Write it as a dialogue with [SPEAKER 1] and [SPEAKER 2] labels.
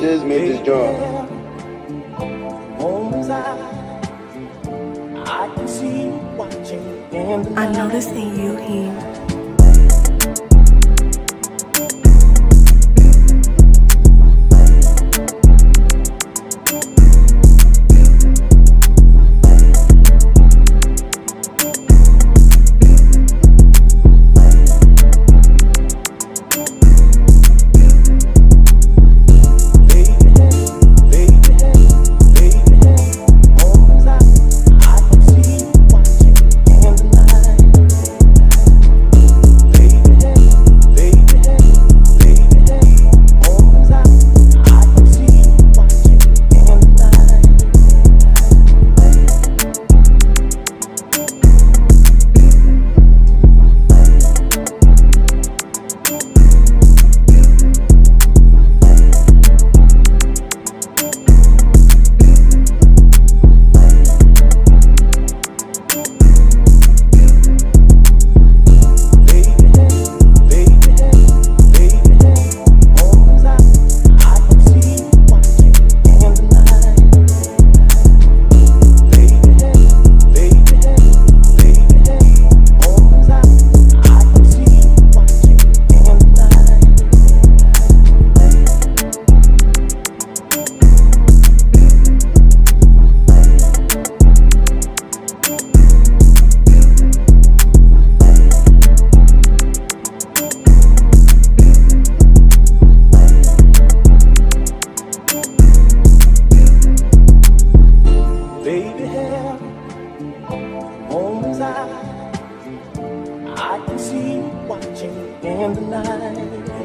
[SPEAKER 1] just made this joint.
[SPEAKER 2] I noticed in you, he can see you watching in the night.